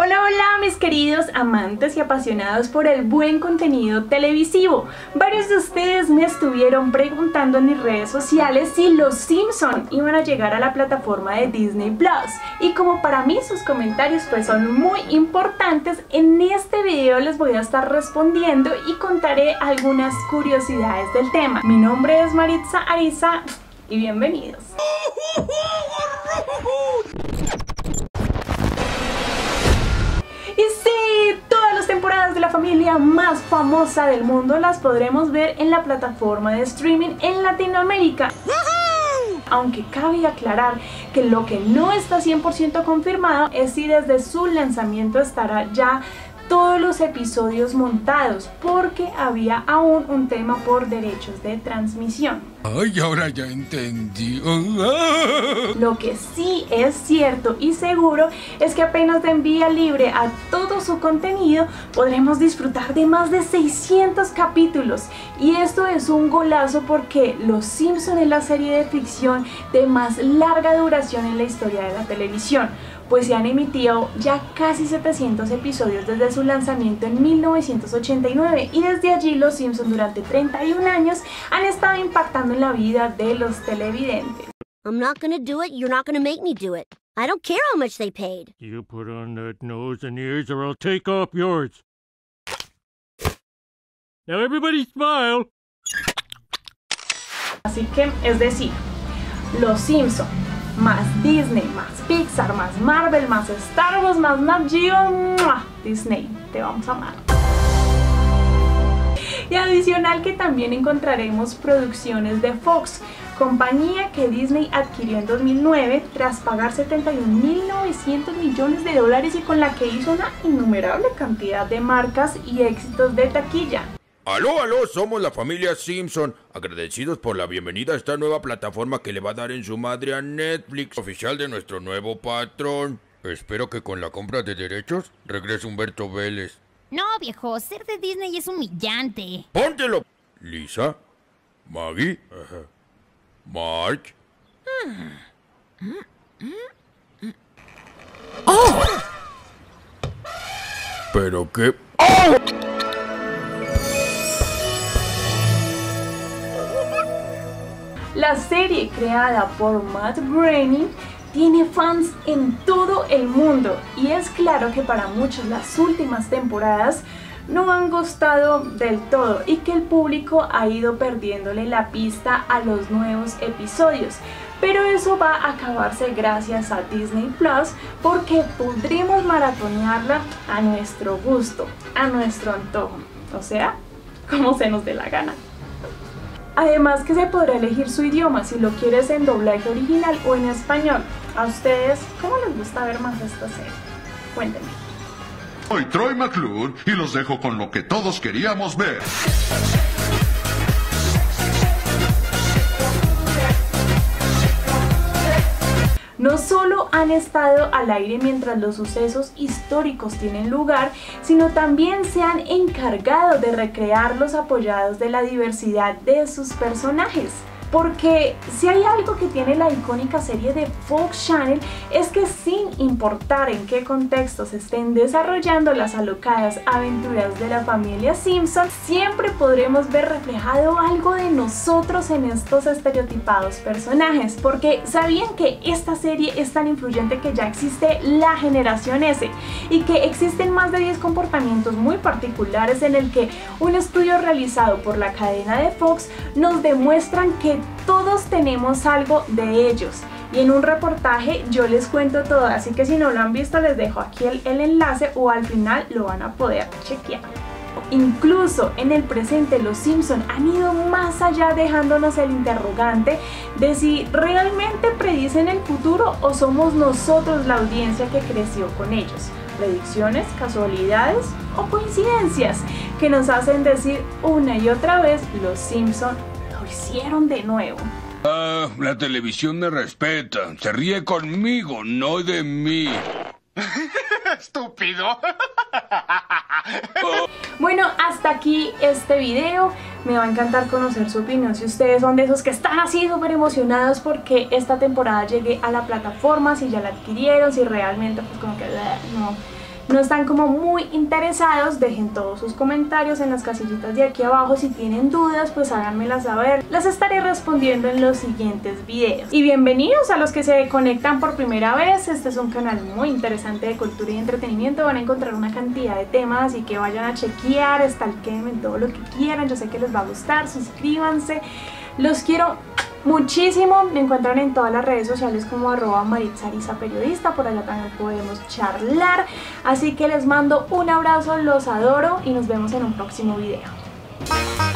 Hola, hola mis queridos amantes y apasionados por el buen contenido televisivo. Varios de ustedes me estuvieron preguntando en mis redes sociales si los Simpson iban a llegar a la plataforma de Disney Plus. Y como para mí sus comentarios pues son muy importantes, en este video les voy a estar respondiendo y contaré algunas curiosidades del tema. Mi nombre es Maritza Ariza y bienvenidos. familia más famosa del mundo las podremos ver en la plataforma de streaming en Latinoamérica. Aunque cabe aclarar que lo que no está 100% confirmado es si desde su lanzamiento estará ya todos los episodios montados porque había aún un tema por derechos de transmisión. Ay, ahora ya entendí. Lo que sí es cierto y seguro es que apenas de envía libre a todo su contenido podremos disfrutar de más de 600 capítulos y esto es un golazo porque Los Simpson es la serie de ficción de más larga duración en la historia de la televisión pues se han emitido ya casi 700 episodios desde su lanzamiento en 1989 y desde allí los Simpsons durante 31 años han estado impactando en la vida de los televidentes. I'm not gonna do it, you're not gonna make me do it. I don't care how much they paid. You put on that nose and ears or I'll take off yours. Now everybody smile. Así que, es decir, Los Simpsons más Disney, más Pixar, más Marvel, más Star Wars, más Nat Geo, Disney, te vamos a amar. Y adicional que también encontraremos producciones de Fox, compañía que Disney adquirió en 2009 tras pagar 71.900 millones de dólares y con la que hizo una innumerable cantidad de marcas y éxitos de taquilla. Aló, aló, somos la familia Simpson, agradecidos por la bienvenida a esta nueva plataforma que le va a dar en su madre a Netflix, oficial de nuestro nuevo patrón. Espero que con la compra de derechos regrese Humberto Vélez. No, viejo, ser de Disney es humillante. ¡Póntelo! Lisa, Maggie, March. ¡Oh! ¿Pero qué? La serie creada por Matt Groening tiene fans en todo el mundo y es claro que para muchos las últimas temporadas no han gustado del todo y que el público ha ido perdiéndole la pista a los nuevos episodios. Pero eso va a acabarse gracias a Disney Plus porque podremos maratonearla a nuestro gusto, a nuestro antojo, o sea, como se nos dé la gana. Además que se podrá elegir su idioma si lo quieres en doblaje original o en español. ¿A ustedes cómo les gusta ver más esta serie? Cuéntenme. Soy Troy McClure y los dejo con lo que todos queríamos ver. no solo han estado al aire mientras los sucesos históricos tienen lugar, sino también se han encargado de recrear los apoyados de la diversidad de sus personajes. Porque si hay algo que tiene la icónica serie de Fox Channel es que sin importar en qué contexto se estén desarrollando las alocadas aventuras de la familia Simpson, siempre podremos ver reflejado algo de nosotros en estos estereotipados personajes. Porque sabían que esta serie es tan influyente que ya existe la generación S y que existen más de 10 comportamientos muy particulares en el que un estudio realizado por la cadena de Fox nos demuestran que todos tenemos algo de ellos. Y en un reportaje yo les cuento todo, así que si no lo han visto les dejo aquí el, el enlace o al final lo van a poder chequear. Incluso en el presente los Simpson han ido más allá dejándonos el interrogante de si realmente predicen el futuro o somos nosotros la audiencia que creció con ellos. Predicciones, casualidades o coincidencias que nos hacen decir una y otra vez los Simpson hicieron de nuevo. Ah, la televisión me respeta. Se ríe conmigo, no de mí. Estúpido. Bueno, hasta aquí este video. Me va a encantar conocer su opinión si ustedes son de esos que están así súper emocionados porque esta temporada llegue a la plataforma, si ya la adquirieron, si realmente pues como que no no están como muy interesados, dejen todos sus comentarios en las casillitas de aquí abajo. Si tienen dudas, pues háganmelas saber. Las estaré respondiendo en los siguientes videos. Y bienvenidos a los que se conectan por primera vez. Este es un canal muy interesante de cultura y entretenimiento. Van a encontrar una cantidad de temas, así que vayan a chequear, en todo lo que quieran. Yo sé que les va a gustar. Suscríbanse. Los quiero muchísimo. Me encuentran en todas las redes sociales como arroba Maritsarisa Periodista. Por allá también podemos charlar. Así que les mando un abrazo, los adoro y nos vemos en un próximo video.